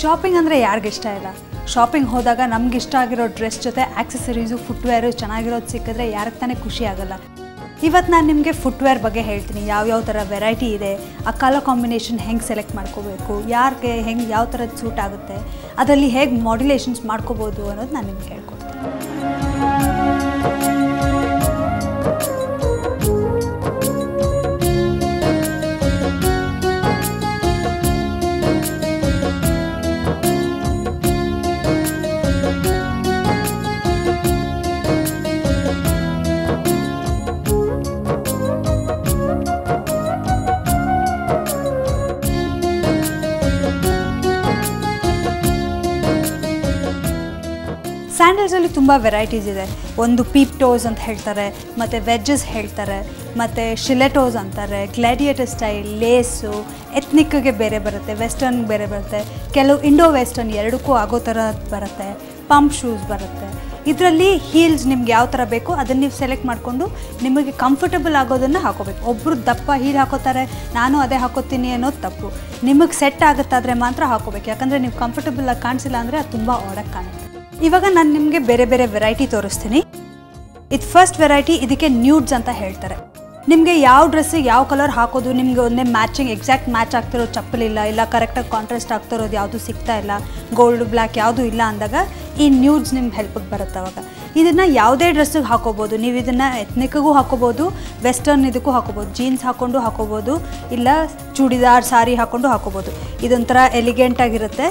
Shopping ಅಂದರೆ ಯಾರಿಗಿಷ್ಟ ಇಲ್ಲ? Shopping ಹೋದಾಗ ನಮ್ಗೆ ಇಷ್ಟ ಆಗಿರೋ ಡ್ರೆಸ್ ಜೊತೆ ಆಕ್ಸೆಸರೀಸು ಫುಟ್ವೇರು ಚೆನ್ನಾಗಿರೋದು ಸಿಕ್ಕಿದ್ರೆ ಯಾರಿಗೆ ತಾನೇ ಖುಷಿ ಆಗಲ್ಲ. ಇವತ್ತು ನಾನು ನಿಮಗೆ ಫುಟ್ವೇರ್ ಬಗ್ಗೆ ಹೇಳ್ತೀನಿ. ಯಾವ್ಯಾವ ಥರ ವೆರೈಟಿ ಇದೆ? ಆ ಕಲರ್ ಕಾಂಬಿನೇಷನ್ ಹೆಂಗೆ ಸೆಲೆಕ್ಟ್ ಮಾಡ್ಕೋಬೇಕು? ಯಾರಿಗೆ ಹೆಂಗೆ ಯಾವ ಥರದ್ದು ಸೂಟ್ ಆಗುತ್ತೆ? ಅದರಲ್ಲಿ ಹೇಗೆ ಮಾಡ್ಯುಲೇಷನ್ಸ್ ಮಾಡ್ಕೋಬೋದು ಅನ್ನೋದು ನಾನು ನಿಮ್ಗೆ ಹೇಳ್ಕೊಡ್ತೀನಿ. ಸ್ಯಾಂಡಲ್ಸಲ್ಲಿ ತುಂಬ ವೆರೈಟೀಸ್ ಇದೆ. ಒಂದು ಪೀಪ್ ಟೋಸ್ ಅಂತ ಹೇಳ್ತಾರೆ, ಮತ್ತು ವೆಜ್ಜಸ್ ಹೇಳ್ತಾರೆ, ಮತ್ತು ಶಿಲೆಟೋಸ್ ಅಂತಾರೆ ಗ್ಲಾಡಿಯೇಟರ್ ಸ್ಟೈಲ್ ಲೇಸು ಎತ್ನಿಕ್ಗೆ ಬೇರೆ ಬರುತ್ತೆ ವೆಸ್ಟರ್ನ್ ಬೇರೆ ಬರುತ್ತೆ, ಕೆಲವು ಇಂಡೋ ವೆಸ್ಟರ್ನ್ ಎರಡಕ್ಕೂ ಆಗೋ ಥರ ಬರುತ್ತೆ ಪಂಪ್ ಶೂಸ್ ಬರುತ್ತೆ. ಇದರಲ್ಲಿ ಹೀಲ್ಸ್ ನಿಮ್ಗೆ ಯಾವ ಥರ ಬೇಕು ಅದನ್ನು ನೀವು ಸೆಲೆಕ್ಟ್ ಮಾಡಿಕೊಂಡು ನಿಮಗೆ ಕಂಫರ್ಟಬಲ್ ಆಗೋದನ್ನು ಹಾಕೋಬೇಕು. ಒಬ್ಬರು ದಪ್ಪ ಹೀಲ್ ಹಾಕೋತಾರೆ, ನಾನು ಅದೇ ಹಾಕೋತೀನಿ ಅನ್ನೋದು ತಪ್ಪು. ನಿಮಗೆ ಸೆಟ್ ಆಗುತ್ತಾದರೆ ಮಾತ್ರ ಹಾಕೋಬೇಕು, ಯಾಕಂದರೆ ನೀವು ಕಂಫರ್ಟಬಲ್ ಆಗಿ ಕಾಣಿಸಿಲ್ಲ ಅಂದರೆ ಅದು ತುಂಬ ಆಡಕ್ಕೆ ಕಾಣುತ್ತೆ. ಇವಾಗ ನಾನು ನಿಮಗೆ ಬೇರೆ ಬೇರೆ ವೆರೈಟಿ ತೋರಿಸ್ತೀನಿ. ಇದು ಫಸ್ಟ್ ವೆರೈಟಿ ಇದಕ್ಕೆ ನ್ಯೂಡ್ಸ್ ಅಂತ ಹೇಳ್ತಾರೆ. ನಿಮಗೆ ಯಾವ ಡ್ರೆಸ್ಸಿಗೆ ಯಾವ ಕಲರ್ ಹಾಕೋದು, ನಿಮಗೆ ಒಂದೇ ಮ್ಯಾಚಿಂಗ್ ಎಕ್ಸಾಕ್ಟ್ ಮ್ಯಾಚ್ ಆಗ್ತಿರೋ ಚಪ್ಪಲಿಲ್ಲ ಇಲ್ಲ ಕರೆಕ್ಟಾಗಿ ಕಾಂಟ್ರಾಸ್ಟ್ ಆಗ್ತಿರೋದು ಯಾವುದು ಸಿಗ್ತಾ ಇಲ್ಲ ಗೋಲ್ಡ್ ಬ್ಲ್ಯಾಕ್ ಯಾವುದು ಇಲ್ಲ ಅಂದಾಗ ಈ ನ್ಯೂಡ್ಸ್ ನಿಮ್ಗೆ ಹೆಲ್ಪಿಗೆ ಬರುತ್ತೆ ಅವಾಗ. ಇದನ್ನು ಯಾವುದೇ ಡ್ರೆಸ್ಸಿಗೆ ಹಾಕೋಬೋದು. ನೀವು ಇದನ್ನು ಎತ್ನಿಕ್ಗೂ ಹಾಕೋಬೋದು ವೆಸ್ಟರ್ನ್ ಇದಕ್ಕೂ ಹಾಕೋಬೋದು ಜೀನ್ಸ್ ಹಾಕ್ಕೊಂಡು ಹಾಕೋಬೋದು, ಇಲ್ಲ ಚೂಡಿದಾರ್ ಸಾರಿ ಹಾಕ್ಕೊಂಡು ಹಾಕೋಬೋದು. ಇದೊಂಥರ ಎಲಿಗೆಂಟ್ ಆಗಿರುತ್ತೆ.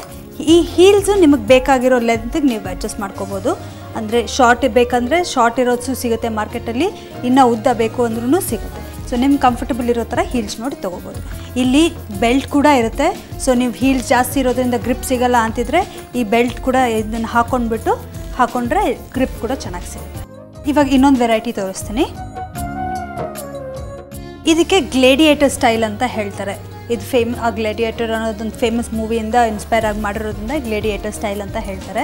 ಈ ಹೀಲ್ಸು ನಿಮಗೆ ಬೇಕಾಗಿರೋ ಲೆಂತ್ಗೆ ನೀವು ಅಡ್ಜಸ್ಟ್ ಮಾಡ್ಕೋಬೋದು. ಅಂದರೆ ಶಾರ್ಟ್ ಬೇಕಂದರೆ ಶಾರ್ಟ್ ಇರೋದು ಸಿಗುತ್ತೆ ಮಾರ್ಕೆಟಲ್ಲಿ ಇನ್ನೂ ಉದ್ದ ಬೇಕು ಅಂದ್ರೂ ಸಿಗುತ್ತೆ. ಸೊ ನಿಮ್ಗೆ ಕಂಫರ್ಟಬಲ್ ಇರೋ ಥರ ಹೀಲ್ಸ್ ನೋಡಿ ತೊಗೋಬೋದು. ಇಲ್ಲಿ ಬೆಲ್ಟ್ ಕೂಡ ಇರುತ್ತೆ. ಸೊ ನೀವು ಹೀಲ್ಸ್ ಜಾಸ್ತಿ ಇರೋದ್ರಿಂದ ಗ್ರಿಪ್ ಸಿಗಲ್ಲ ಅಂತಿದ್ರೆ ಈ ಬೆಲ್ಟ್ ಕೂಡ ಇದನ್ನು ಹಾಕೊಂಡ್ಬಿಟ್ಟು, ಹಾಕೊಂಡ್ರೆ ಗ್ರಿಪ್ ಕೂಡ ಚೆನ್ನಾಗಿ ಸಿಗುತ್ತೆ. ಇವಾಗ ಇನ್ನೊಂದು ವೆರೈಟಿ ತೋರಿಸ್ತೀನಿ. ಇದಕ್ಕೆ ಗ್ಲೇಡಿಯೇಟರ್ ಸ್ಟೈಲ್ ಅಂತ ಹೇಳ್ತಾರೆ. ಇದು ಫೇಮ್ ಗ್ಲೇಡಿಯೇಟರ್ ಅನ್ನೋದೊಂದು ಫೇಮಸ್ ಮೂವಿಯಿಂದ ಇನ್ಸ್ಪೈರ್ ಆಗಿ ಮಾಡಿರೋದ್ರಿಂದ ಗ್ಲೇಡಿಯೇಟರ್ ಸ್ಟೈಲ್ ಅಂತ ಹೇಳ್ತಾರೆ.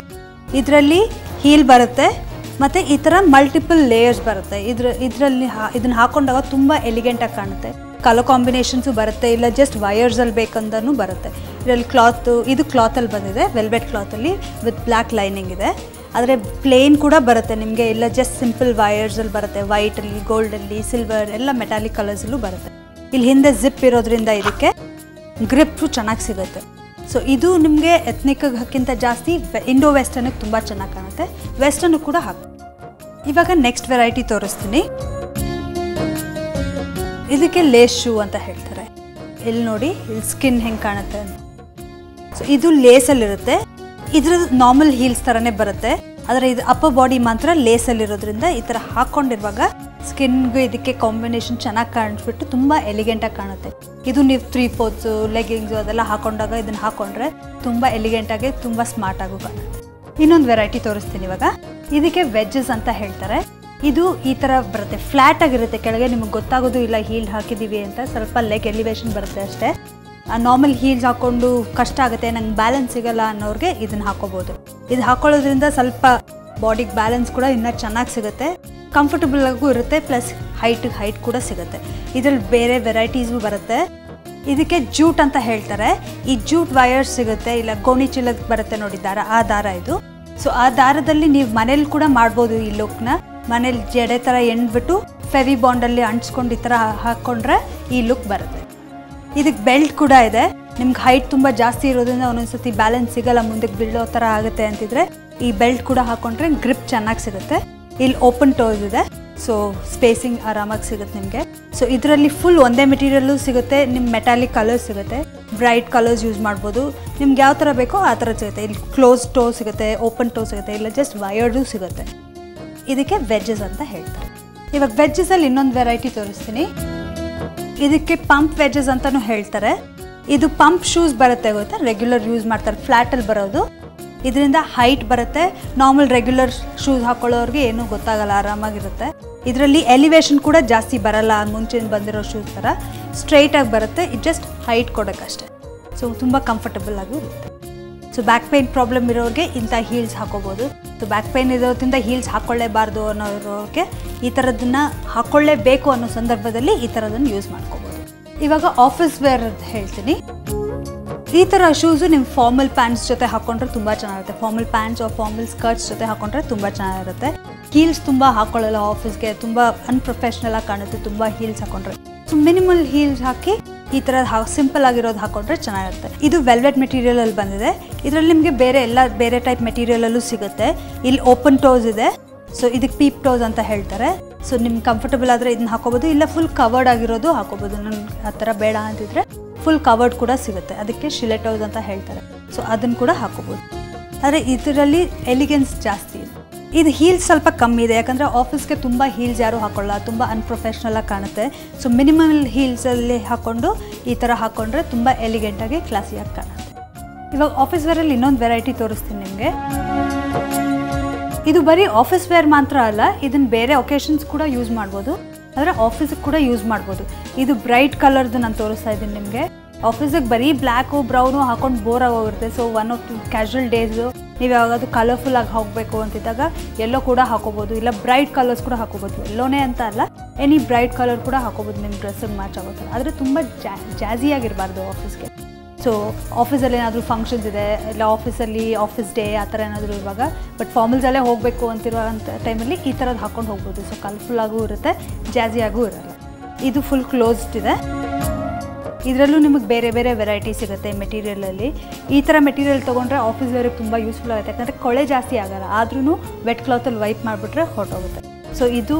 ಇದರಲ್ಲಿ ಹೀಲ್ ಬರುತ್ತೆ, ಮತ್ತು ಈ ಥರ ಮಲ್ಟಿಪಲ್ ಲೇಯರ್ಸ್ ಬರುತ್ತೆ. ಇದ್ರ, ಇದರಲ್ಲಿ ಹಾ, ಇದನ್ನು ಹಾಕೊಂಡಾಗ ತುಂಬ ಎಲಿಗೆಂಟಾಗಿ ಕಾಣುತ್ತೆ. ಕಲರ್ ಕಾಂಬಿನೇಷನ್ಸು ಬರುತ್ತೆ, ಇಲ್ಲ ಜಸ್ಟ್ ವಯರ್ಸಲ್ಲಿ ಬೇಕಂದೂ ಬರುತ್ತೆ. ಇದರಲ್ಲಿ ಕ್ಲಾತು ಇದು ಕ್ಲಾತಲ್ಲಿ ಬಂದಿದೆ ವೆಲ್ವೆಟ್ ಕ್ಲಾತಲ್ಲಿ ವಿತ್ ಬ್ಲ್ಯಾಕ್ ಲೈನಿಂಗ್ ಇದೆ. ಆದರೆ ಪ್ಲೇನ್ ಕೂಡ ಬರುತ್ತೆ ನಿಮಗೆ, ಇಲ್ಲ ಜಸ್ಟ್ ಸಿಂಪಲ್ ವಯರ್ಸಲ್ಲಿ ಬರುತ್ತೆ. ವೈಟಲ್ಲಿ ಗೋಲ್ಡಲ್ಲಿ ಸಿಲ್ವರ್ ಎಲ್ಲ ಮೆಟಾಲಿಕ್ ಕಲರ್ಸಲ್ಲೂ ಬರುತ್ತೆ. ಇಲ್ಲಿ ಹಿಂದೆ ಜಿಪ್ ಇರೋದ್ರಿಂದ ಇದಕ್ಕೆ ಗ್ರಿಪ್ಪು ಚೆನ್ನಾಗಿ ಸಿಗುತ್ತೆ. ಸೊ ಇದು ನಿಮಗೆ ಎತ್ನಿಕ್ಕಿಂತ ಜಾಸ್ತಿ ಇಂಡೋ ವೆಸ್ಟರ್ನಿಗೆ ತುಂಬ ಚೆನ್ನಾಗಿ ಕಾಣುತ್ತೆ. ವೆಸ್ಟರ್ನು ಕೂಡ ಹಾಕಿ ಇವಾಗ ನೆಕ್ಸ್ಟ್ ವೆರೈಟಿ ತೋರಿಸ್ತೀನಿ. ಇದಕ್ಕೆ ಲೇಸ್ ಶೂ ಅಂತ ಹೇಳ್ತಾರೆ. ಇಲ್ಲಿ ನೋಡಿ, ಇಲ್ಲಿ ಸ್ಕಿನ್ ಹೆಂಗೆ ಕಾಣುತ್ತೆ ಸೊ ಇದು ಲೇಸಲ್ಲಿರುತ್ತೆ ಇದ್ರ ನಾರ್ಮಲ್ ಹೀಲ್ಸ್ ಥರನೇ ಬರುತ್ತೆ. ಆದರೆ ಇದು ಅಪ್ಪರ್ ಬಾಡಿ ಮಾತ್ರ ಲೇಸಲ್ಲಿರೋದ್ರಿಂದ ಈ ಥರ ಹಾಕ್ಕೊಂಡಿರುವಾಗ ಸ್ಕಿನ್ಗೆ ಇದಕ್ಕೆ ಕಾಂಬಿನೇಷನ್ ಚೆನ್ನಾಗಿ ಕಾಣಿಸ್ಬಿಟ್ಟು ತುಂಬ ಎಲಿಗೆಂಟಾಗಿ ಕಾಣುತ್ತೆ. ಇದು ನೀವು ತ್ರೀ ಫೋರ್ತ್ಸು ಲೆಗ್ಗಿಂಗ್ಸು ಅದೆಲ್ಲ ಹಾಕೊಂಡಾಗ ಇದನ್ನು ಹಾಕೊಂಡ್ರೆ ತುಂಬ ಎಲಿಗೆಂಟಾಗಿ ತುಂಬ ಸ್ಮಾರ್ಟ್ ಆಗು ಇನ್ನೊಂದು ವೆರೈಟಿ ತೋರಿಸ್ತೀನಿ ಇವಾಗ. ಇದಕ್ಕೆ ವೆಜ್ಜಸ್ ಅಂತ ಹೇಳ್ತಾರೆ. ಇದು ಈ ಥರ ಬರುತ್ತೆ. ಫ್ಲ್ಯಾಟ್ ಆಗಿರುತ್ತೆ. ಕೆಳಗೆ ನಿಮಗೆ ಗೊತ್ತಾಗೋದು ಇಲ್ಲ ಹೀಲ್ ಹಾಕಿದ್ದೀವಿ ಅಂತ ಸ್ವಲ್ಪ ಲೆಗ್ ಎಲಿವೇಶನ್ ಬರುತ್ತೆ ಅಷ್ಟೇ. ನಾರ್ಮಲ್ ಹೀಲ್ಸ್ ಹಾಕ್ಕೊಂಡು ಕಷ್ಟ ಆಗುತ್ತೆ, ನಂಗೆ ಬ್ಯಾಲೆನ್ಸ್ ಸಿಗಲ್ಲ ಅನ್ನೋರಿಗೆ ಇದನ್ನು ಹಾಕೋಬೋದು. ಇದು ಹಾಕೊಳ್ಳೋದ್ರಿಂದ ಸ್ವಲ್ಪ ಬಾಡಿಗೆ ಬ್ಯಾಲೆನ್ಸ್ ಕೂಡ ಇನ್ನೂ ಚೆನ್ನಾಗಿ ಸಿಗುತ್ತೆ. ಕಂಫರ್ಟಬಲ್ ಆಗೂ ಇರುತ್ತೆ ಪ್ಲಸ್ ಹೈಟ್ ಹೈಟ್ ಕೂಡ ಸಿಗುತ್ತೆ. ಇದ್ರಲ್ಲಿ ಬೇರೆ ವೆರೈಟೀಸು ಬರುತ್ತೆ. ಇದಕ್ಕೆ ಜೂಟ್ ಅಂತ ಹೇಳ್ತಾರೆ. ಈ ಜೂಟ್ ವೈರ್ ಸಿಗುತ್ತೆ, ಇಲ್ಲ ಗೋಣಿ ಚೀಲದ ಬರುತ್ತೆ ನೋಡಿ, ದಾರ, ಆ ದಾರ ಇದು. ಸೊ ಆ ದಾರದಲ್ಲಿ ನೀವು ಮನೇಲಿ ಕೂಡ ಮಾಡ್ಬೋದು ಈ ಲುಕ್ನ ಮನೇಲಿ ಜಡೆ ಥರ ಎಣ್ಬಿಟ್ಟು ಫೆವಿ ಬಾಂಡಲ್ಲಿ ಅಂಟಿಸ್ಕೊಂಡು ಈ ಥರ ಹಾಕ್ಕೊಂಡ್ರೆ ಈ ಲುಕ್ ಬರುತ್ತೆ. ಇದಕ್ಕೆ ಬೆಲ್ಟ್ ಕೂಡ ಇದೆ. ನಿಮ್ಗೆ ಹೈಟ್ ತುಂಬ ಜಾಸ್ತಿ ಇರೋದ್ರಿಂದ ಒಂದೊಂದ್ಸತಿ ಬ್ಯಾಲೆನ್ಸ್ ಸಿಗಲ್ಲ ಮುಂದಕ್ಕೆ ಬೀಳೋ ಥರ ಆಗುತ್ತೆ ಅಂತಿದ್ರೆ ಈ ಬೆಲ್ಟ್ ಕೂಡ ಹಾಕೊಂಡ್ರೆ ಗ್ರಿಪ್ ಚೆನ್ನಾಗಿ ಸಿಗುತ್ತೆ. ಇಲ್ಲಿ ಓಪನ್ ಟೋಸ್ ಇದೆ. ಸೊ ಸ್ಪೇಸಿಂಗ್ ಆರಾಮಾಗಿ ಸಿಗುತ್ತೆ ನಿಮಗೆ. ಸೊ ಇದರಲ್ಲಿ ಫುಲ್ ಒಂದೇ ಮೆಟೀರಿಯಲ್ಲು ಸಿಗುತ್ತೆ. ನಿಮ್ಮ ಮೆಟಾಲಿಕ್ ಕಲರ್ಸ್ ಸಿಗುತ್ತೆ. ಬ್ರೈಟ್ ಕಲರ್ಸ್ ಯೂಸ್ ಮಾಡ್ಬೋದು. ನಿಮ್ಗೆ ಯಾವ ಥರ ಬೇಕೋ ಆ ಥರ ಸಿಗುತ್ತೆ. ಇಲ್ಲಿ ಕ್ಲೋಸ್ ಟೋ ಸಿಗುತ್ತೆ ಓಪನ್ ಟೋ ಸಿಗುತ್ತೆ, ಇಲ್ಲ ಜಸ್ಟ್ ವಯರ್ಡು ಸಿಗುತ್ತೆ. ಇದಕ್ಕೆ ವೆಜ್ಜಸ್ ಅಂತ ಹೇಳ್ತಾರೆ. ಇವಾಗ ವೆಜ್ಜಸಲ್ಲಿ ಇನ್ನೊಂದು ವೆರೈಟಿ ತೋರಿಸ್ತೀನಿ. ಇದಕ್ಕೆ ಪಂಪ್ ವೆಜ್ಜಸ್ ಅಂತಲೂ ಹೇಳ್ತಾರೆ. ಇದು ಪಂಪ್ ಶೂಸ್ ಬರುತ್ತೆ ಗೊತ್ತಾ? ರೆಗ್ಯುಲರ್ ಯೂಸ್ ಮಾಡ್ತಾರೆ. ಫ್ಲ್ಯಾಟಲ್ಲಿ ಬರೋದು. ಇದರಿಂದ ಹೈಟ್ ಬರುತ್ತೆ. ನಾರ್ಮಲ್ ರೆಗ್ಯುಲರ್ ಶೂಸ್ ಹಾಕೊಳ್ಳೋರಿಗೆ ಏನೂ ಗೊತ್ತಾಗಲ್ಲ, ಆರಾಮಾಗಿರುತ್ತೆ. ಇದರಲ್ಲಿ ಎಲಿವೇಶನ್ ಕೂಡ ಜಾಸ್ತಿ ಬರಲ್ಲ ಮುಂಚೆ ಬಂದಿರೋ ಶೂಸ್ ಥರ. ಸ್ಟ್ರೈಟಾಗಿ ಬರುತ್ತೆ ಇಟ್ ಜಸ್ಟ್ ಹೈಟ್ ಕೊಡೋಕ್ಕಷ್ಟೆ. ಸೊ ತುಂಬ ಕಂಫರ್ಟಬಲ್ ಆಗಿ ಇರುತ್ತೆ. ಸೊ ಬ್ಯಾಕ್ ಪೇನ್ ಪ್ರಾಬ್ಲಮ್ ಇರೋರಿಗೆ ಇಂಥ ಹೀಲ್ಸ್ ಹಾಕೋಬೋದು. ಸೊ ಬ್ಯಾಕ್ ಪೇನ್ ಇರೋದ್ರಿಂದ ಹೀಲ್ಸ್ ಹಾಕ್ಕೊಳ್ಳೇಬಾರ್ದು ಅನ್ನೋರಿಗೆ ಈ ಥರದನ್ನ ಹಾಕ್ಕೊಳ್ಳೇಬೇಕು ಅನ್ನೋ ಸಂದರ್ಭದಲ್ಲಿ ಈ ಥರದನ್ನು ಯೂಸ್ ಮಾಡ್ಕೋಬೋದು. ಇವಾಗ ಆಫೀಸ್ ವೇರ್ ಅಂತ ಹೇಳ್ತೀನಿ. ಈ ಥರ ಶೂಸು ನಿಮ್ಮ ಫಾರ್ಮಲ್ ಪ್ಯಾಂಟ್ಸ್ ಜೊತೆ ಹಾಕೊಂಡ್ರೆ ತುಂಬ ಚೆನ್ನಾಗಿರುತ್ತೆ. Formal pants or formal skirts ಜೊತೆ ಹಾಕೊಂಡ್ರೆ ತುಂಬ ಚೆನ್ನಾಗಿರುತ್ತೆ. ಹೀಲ್ಸ್ ತುಂಬ ಹಾಕೊಳ್ಳಲ್ಲ ಆಫೀಸ್ಗೆ ತುಂಬ ಅನ್ಪ್ರೊಫೆಷ್ನಲ್ ಆಗಿ ಕಾಣುತ್ತೆ, ತುಂಬ ಹೀಲ್ಸ್ ಹಾಕೊಂಡ್ರೆ. ಸೊ ಮಿನಿಮಲ್ ಹೀಲ್ಸ್ ಹಾಕಿ ಈ ಥರ ಸಿಂಪಲ್ ಆಗಿರೋದು ಹಾಕೊಂಡ್ರೆ ಚೆನ್ನಾಗಿರುತ್ತೆ. ಇದು ವೆಲ್ವೆಟ್ ಮೆಟೀರಿಯಲಲ್ಲಿ ಬಂದಿದೆ. ಇದರಲ್ಲಿ ನಿಮಗೆ ಬೇರೆ ಎಲ್ಲ, ಬೇರೆ ಟೈಪ್ ಮೆಟೀರಿಯಲಲ್ಲೂ ಸಿಗುತ್ತೆ. ಇಲ್ಲಿ ಓಪನ್ ಟೋಸ್ ಇದೆ. ಸೊ ಇದಕ್ಕೆ ಪೀಪ್ ಟೋಸ್ ಅಂತ ಹೇಳ್ತಾರೆ. ಸೊ ನಿಮ್ಗೆ ಕಂಫರ್ಟಬಲ್ ಆದರೆ ಇದನ್ನ ಹಾಕೋಬೋದು. ಇಲ್ಲ ಫುಲ್ ಕವರ್ಡ್ ಆಗಿರೋದು ಹಾಕೋಬೋದು. ನನ್ಗೆ ಆ ಥರ ಬೇಡ ಅಂತಿದ್ರೆ. ಫುಲ್ ಕವರ್ಡ್ ಕೂಡ ಸಿಗುತ್ತೆ. ಅದಕ್ಕೆ ಶಿಲೆಟ್ ಟೋಸ್ ಅಂತ ಹೇಳ್ತಾರೆ. ಸೊ ಅದನ್ನು ಕೂಡ ಹಾಕೋಬೋದು. ಆದರೆ ಇದರಲ್ಲಿ ಎಲಿಗೆನ್ಸ್ ಜಾಸ್ತಿ ಇದೆ. ಇದು ಹೀಲ್ಸ್ ಸ್ವಲ್ಪ ಕಮ್ಮಿ ಇದೆ. ಯಾಕಂದರೆ ಆಫೀಸ್ಗೆ ತುಂಬ ಹೀಲ್ಸ್ ಯಾರು ಹಾಕೊಳ್ಳಲ್ಲ. ತುಂಬ ಅನ್ಪ್ರೊಫೆಷ್ನಲಾಗಿ ಕಾಣುತ್ತೆ. ಸೊ ಮಿನಿಮಮ್ ಹೀಲ್ಸಲ್ಲಿ ಹಾಕ್ಕೊಂಡು ಈ ಥರ ಹಾಕ್ಕೊಂಡ್ರೆ ತುಂಬ ಎಲಿಗೆಂಟಾಗಿ ಕ್ಲಾಸಿಯಾಗಿ ಕಾಣುತ್ತೆ. ಇವಾಗ ಆಫೀಸ್ ವೇರಲ್ಲಿ ಇನ್ನೊಂದು ವೆರೈಟಿ ತೋರಿಸ್ತೀನಿ ನಿಮಗೆ. ಇದು ಬರೀ ಆಫೀಸ್ ವೇರ್ ಮಾತ್ರ ಅಲ್ಲ ಇದನ್ನು ಬೇರೆ ಒಕೇಶನ್ಸ್ ಕೂಡ ಯೂಸ್ ಮಾಡ್ಬೋದು. ಆದರೆ ಆಫೀಸಿಗೆ ಕೂಡ ಯೂಸ್ ಮಾಡ್ಬೋದು. ಇದು ಬ್ರೈಟ್ ಕಲರ್ದು ನಾನು ತೋರಿಸ್ತಾ ಇದ್ದೀನಿ ನಿಮಗೆ. ಆಫೀಸಿಗೆ ಬರೀ ಬ್ಲ್ಯಾಕು ಬ್ರೌನು ಹಾಕೊಂಡು bore ಆಗೋಗಿರುತ್ತೆ so one of casual days ನೀವು ಯಾವಾಗಾದ್ರೂ ಕಲರ್ಫುಲ್ ಆಗಿ ಹೋಗಬೇಕು ಅಂತಿದ್ದಾಗ ಎಲ್ಲೋ ಕೂಡ ಹಾಕೋಬೋದು. ಇಲ್ಲ ಬ್ರೈಟ್ ಕಲರ್ಸ್ ಕೂಡ ಹಾಕೋಬೋದು. ಎಲ್ಲೋನೇ ಅಂತ ಅಲ್ಲ ಎನಿ ಬ್ರೈಟ್ ಕಲರ್ ಕೂಡ ಹಾಕೋಬೋದು. ನಿಮ್ಮ ಡ್ರೆಸ್ಸಿಗೆ ಮ್ಯಾಚ್ ಆಗುತ್ತೆ ಆದರೆ ತುಂಬ ಜಾ ಜಾಸಿಯಾಗಿರಬಾರ್ದು ಆಫೀಸ್ಗೆ ಸೊ ಆಫೀಸಲ್ಲಿ ಏನಾದರೂ ಫಂಕ್ಷನ್ಸ್ ಇದೆ, ಇಲ್ಲ ಆಫೀಸಲ್ಲಿ ಆಫೀಸ್ ಡೇ ಆ ಥರ ಏನಾದರೂ ಇರುವಾಗ ಬಟ್ ಫಾರ್ಮಲ್ಸಲ್ಲೇ ಹೋಗಬೇಕು ಅಂತಿರುವಂಥ ಟೈಮಲ್ಲಿ ಈ ಥರದ್ದು ಹಾಕ್ಕೊಂಡು ಹೋಗ್ಬೋದು. ಸೊ ಕಲರ್ಫುಲ್ಲಾಗೂ ಇರುತ್ತೆ ಜಾಸಿಯಾಗೂ ಇರಲ್ಲ. ಇದು ಫುಲ್ ಕ್ಲೋಸ್ಡ್ ಇದೆ. ಇದರಲ್ಲೂ ನಿಮಗೆ ಬೇರೆ ಬೇರೆ ವೆರೈಟಿ ಸಿಗುತ್ತೆ ಮೆಟೀರಿಯಲಲ್ಲಿ ಈ ಥರ ಮೆಟೀರಿಯಲ್ ತೊಗೊಂಡ್ರೆ ಆಫೀಸ್ ವೇರಿಗೆ ತುಂಬ ಯೂಸ್ಫುಲ್ ಆಗುತ್ತೆ. ಯಾಕಂದರೆ ಕೊಳೆ ಜಾಸ್ತಿ ಆಗಲ್ಲ ಆದ್ರೂ ವೆಟ್ ಕ್ಲಾತಲ್ಲಿ ವೈಪ್ ಮಾಡಿಬಿಟ್ರೆ ಹೊರಟೋಗುತ್ತೆ. ಸೊ ಇದು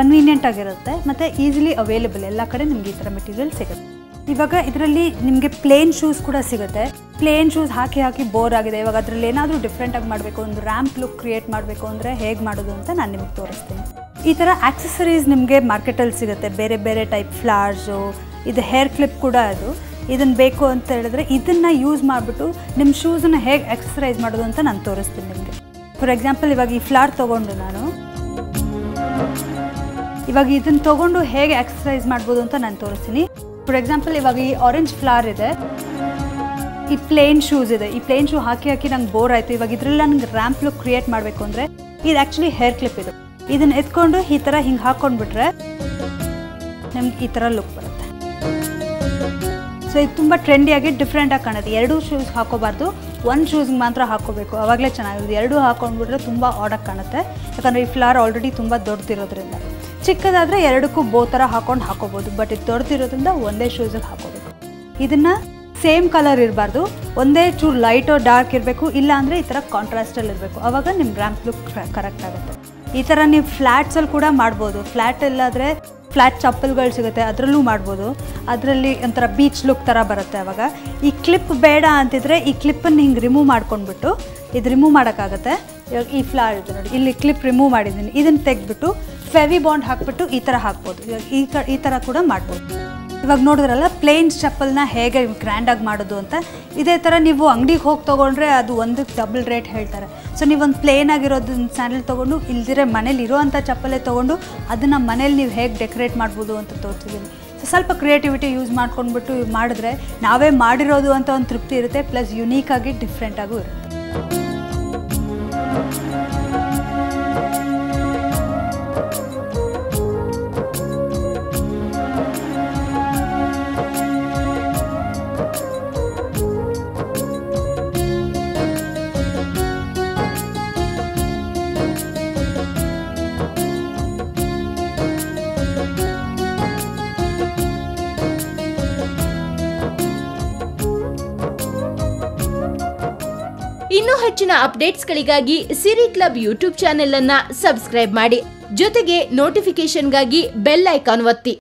ಕನ್ವೀನಿಯೆಂಟ್ ಆಗಿರುತ್ತೆ, ಮತ್ತು ಈಸಿಲಿ ಅವೈಲೇಬಲ್ ಎಲ್ಲ ಕಡೆ ನಿಮಗೆ ಈ ಥರ ಮೆಟೀರಿಯಲ್ ಸಿಗುತ್ತೆ. ಇವಾಗ ಇದರಲ್ಲಿ ನಿಮಗೆ ಪ್ಲೇನ್ ಶೂಸ್ ಕೂಡ ಸಿಗುತ್ತೆ. ಪ್ಲೇನ್ ಶೂಸ್ ಹಾಕಿ ಹಾಕಿ ಬೋರ್ ಆಗಿದೆ. ಇವಾಗ ಅದರಲ್ಲಿ ಏನಾದರೂ ಡಿಫ್ರೆಂಟಾಗಿ ಮಾಡಬೇಕು, ಒಂದು ರ್ಯಾಂಪ್ ಲುಕ್ ಕ್ರಿಯೇಟ್ ಮಾಡಬೇಕು ಅಂದರೆ ಹೇಗೆ ಮಾಡೋದು ಅಂತ ನಾನು ನಿಮಗೆ ತೋರಿಸ್ತೀನಿ. ಈ ಥರ ಆಕ್ಸೆಸರೀಸ್ ನಿಮಗೆ ಮಾರ್ಕೆಟಲ್ಲಿ ಸಿಗುತ್ತೆ. ಬೇರೆ ಬೇರೆ ಟೈಪ್ ಫ್ಲಾರ್ಸು ಇದು ಹೇರ್ ಕ್ಲಿಪ್ ಕೂಡ ಅದು. ಇದನ್ನು ಬೇಕು ಅಂತ ಹೇಳಿದ್ರೆ ಇದನ್ನು ಯೂಸ್ ಮಾಡಿಬಿಟ್ಟು ನಿಮ್ಮ ಶೂಸನ್ನು ಹೇಗೆ ಎಕ್ಸಸೈಸ್ ಮಾಡೋದು ಅಂತ ನಾನು ತೋರಿಸ್ತೀನಿ ನಿಮಗೆ. ಫಾರ್ ಎಕ್ಸಾಂಪಲ್ ಇವಾಗ ಈ ಫ್ಲಾರ್ ತೊಗೊಂಡು ನಾನು. ಇವಾಗ ಇದನ್ನು ತೊಗೊಂಡು ಹೇಗೆ ಎಕ್ಸಸೈಸ್ ಮಾಡ್ಬೋದು ಅಂತ ನಾನು ತೋರಿಸ್ತೀನಿ. ಫಾರ್ ಎಕ್ಸಾಂಪಲ್ ಇವಾಗ ಈ ಆರೆಂಜ್ ಫ್ಲವರ್ ಇದೆ. ಈ ಪ್ಲೇನ್ ಶೂಸ್ ಇದೆ. ಈ ಪ್ಲೇನ್ ಶೂ ಹಾಕಿ ಹಾಕಿ ನಂಗೆ ಬೋರ್ ಆಯಿತು. ಇವಾಗ ಇದರಲ್ಲಿ ನನಗೆ ರ್ಯಾಂಪ್ ಲುಕ್ ಕ್ರಿಯೇಟ್ ಮಾಡಬೇಕು ಅಂದರೆ ಇದು ಆ್ಯಕ್ಚುಲಿ ಹೇರ್ ಕ್ಲಿಪ್ ಇದು. ಇದನ್ನು ಎತ್ಕೊಂಡು ಈ ಥರ ಹಿಂಗೆ ಹಾಕ್ಕೊಂಡ್ಬಿಟ್ರೆ ನಮ್ಗೆ ಈ ಥರ ಲುಕ್ ಬರುತ್ತೆ. ಸೊ ಇದು ತುಂಬ ಟ್ರೆಂಡಿಯಾಗಿ ಡಿಫ್ರೆಂಟಾಗಿ ಕಾಣುತ್ತೆ. ಎರಡೂ ಶೂಸ್ ಹಾಕೋಬಾರ್ದು. ಒಂದು ಶೂಸ್ಗೆ ಮಾತ್ರ ಹಾಕೋಬೇಕು. ಆವಾಗಲೇ ಚೆನ್ನಾಗಿರೋದು ಎರಡೂ ಹಾಕೊಂಡ್ಬಿಟ್ರೆ ತುಂಬ ಆಡಾಗಿ ಕಾಣುತ್ತೆ. ಯಾಕಂದರೆ ಈ ಫ್ಲವರ್ ಆಲ್ರೆಡಿ ತುಂಬ ದೊಡ್ಡದಿರೋದ್ರಿಂದ ಚಿಕ್ಕದಾದರೆ ಎರಡಕ್ಕೂ ಬೋ ಥರ ಹಾಕೊಂಡು ಹಾಕೋಬೋದು ಬಟ್ ಇದು ದೊಡ್ಡದಿರೋದ್ರಿಂದ ಒಂದೇ ಶೂಸಿಗೆ ಹಾಕೋಬೇಕು. ಇದನ್ನು ಸೇಮ್ ಕಲರ್ ಇರಬಾರ್ದು, ಒಂದೇ ಚೂರು ಲೈಟು ಡಾರ್ಕ್ ಇರಬೇಕು ಇಲ್ಲ ಅಂದ್ರೆ ಈ ಥರ ಕಾಂಟ್ರಾಸ್ಟಲ್ಲಿ ಇರಬೇಕು. ಆವಾಗ ನಿಮ್ಮ ರ್ಯಾಂಪ್ ಲುಕ್ ಕರೆಕ್ಟ್ ಆಗುತ್ತೆ. ಈ ಥರ ನೀವು ಫ್ಲ್ಯಾಟ್ಸಲ್ಲಿ ಕೂಡ ಮಾಡ್ಬೋದು. ಫ್ಲ್ಯಾಟ್ ಇಲ್ಲಾದರೆ ಫ್ಲ್ಯಾಟ್ ಚಪ್ಪಲ್ಗಳು ಸಿಗುತ್ತೆ, ಅದರಲ್ಲೂ ಮಾಡ್ಬೋದು. ಅದರಲ್ಲಿ ಒಂಥರ ಬೀಚ್ ಲುಕ್ ಥರ ಬರುತ್ತೆ ಅವಾಗ. ಈ ಕ್ಲಿಪ್ ಬೇಡ ಅಂತಿದ್ರೆ ಈ ಕ್ಲಿಪ್ಪನ್ನು ಹಿಂಗೆ ರಿಮೂವ್ ಮಾಡ್ಕೊಂಡ್ಬಿಟ್ಟು, ಇದು ರಿಮೂವ್ ಮಾಡೋಕ್ಕಾಗತ್ತೆ. ಈ ಫ್ಲಾ ನೋಡಿ, ಇಲ್ಲಿ ಕ್ಲಿಪ್ ರಿಮೂವ್ ಮಾಡಿದ್ದೀನಿ. ಇದನ್ನು ತೆಗೆದ್ಬಿಟ್ಟು ಫೆವಿ ಬಾಂಡ್ ಹಾಕ್ಬಿಟ್ಟು ಈ ಥರ ಹಾಕ್ಬೋದು. ಇವಾಗ ಈ ಕ ಈ ಥರ ಕೂಡ ಮಾಡ್ಬೋದು. ಇವಾಗ ನೋಡಿದ್ರಲ್ಲ ಪ್ಲೇನ್ ಚಪ್ಪಲ್ನ ಹೇಗೆ ಗ್ರ್ಯಾಂಡಾಗಿ ಮಾಡೋದು ಅಂತ. ಇದೇ ಥರ ನೀವು ಅಂಗಡಿಗೆ ಹೋಗಿ ತೊಗೊಂಡ್ರೆ ಅದು ಒಂದಕ್ಕೆ ಡಬಲ್ ರೇಟ್ ಹೇಳ್ತಾರೆ. ಸೊ ನೀವೊಂದು ಪ್ಲೇನ್ ಆಗಿರೋದನ್ನ ಸ್ಯಾಂಡಲ್ ತೊಗೊಂಡು ಇಲ್ದಿರೆ ಮನೇಲಿ ಇರೋವಂಥ ಚಪ್ಪಲೇ ತೊಗೊಂಡು, ಅದನ್ನು ಮನೇಲಿ ನೀವು ಹೇಗೆ ಡೆಕೋರೇಟ್ ಮಾಡ್ಬೋದು ಅಂತ ತೋರಿಸಿದ್ದೀನಿ ಸೊ ಸ್ವಲ್ಪ ಕ್ರಿಯೇಟಿವಿಟಿ ಯೂಸ್ ಮಾಡ್ಕೊಂಡ್ಬಿಟ್ಟು ಮಾಡಿದ್ರೆ ನಾವೇ ಮಾಡಿರೋದು ಅಂತ ಒಂದು ತೃಪ್ತಿ ಇರುತ್ತೆ ಪ್ಲಸ್ ಯುನೀಕಾಗಿ ಡಿಫ್ರೆಂಟಾಗೂ ಇರುತ್ತೆ. ಇನ್ನೂ ಹೆಚ್ಚಿನ ಅಪ್ಡೇಟ್ಸ್ಗಳಿಗಾಗಿ ಸಿರಿ ಕ್ಲಬ್ ಯೂಟ್ಯೂಬ್ ಚಾನೆಲ್ ಅನ್ನ ಸಬ್ಸ್ಕ್ರೈಬ್ ಮಾಡಿ ಜೊತೆಗೆ ನೋಟಿಫಿಕೇಶನ್ಗಾಗಿ ಬೆಲ್ ಐಕಾನ್ ಒತ್ತಿ.